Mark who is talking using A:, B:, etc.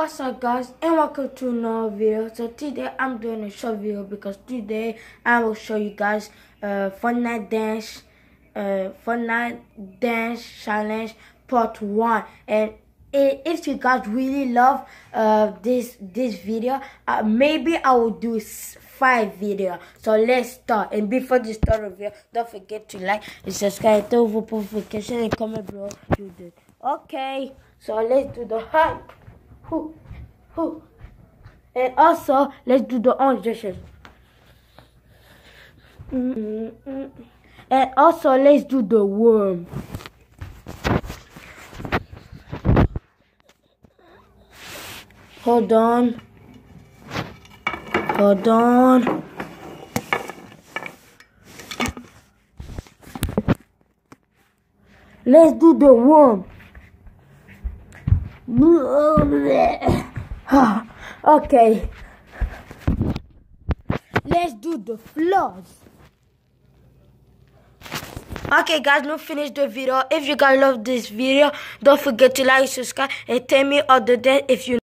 A: What's up guys and welcome to another video. So today I'm doing a short video because today I will show you guys uh Fortnite dance uh Fortnite dance challenge part one. And if you guys really love uh this this video uh, maybe I will do five video. So let's start. And before you start the video don't forget to like and subscribe on notification and comment below you did. Okay so let's do the hype Whew. Whew. And also, let's do the Orange Justice. And also, let's do the worm. Hold on. Hold on. Let's do the worm. okay. Let's do the floss. Okay guys, now finish the video. If you guys love this video, don't forget to like, subscribe, and tell me other day if you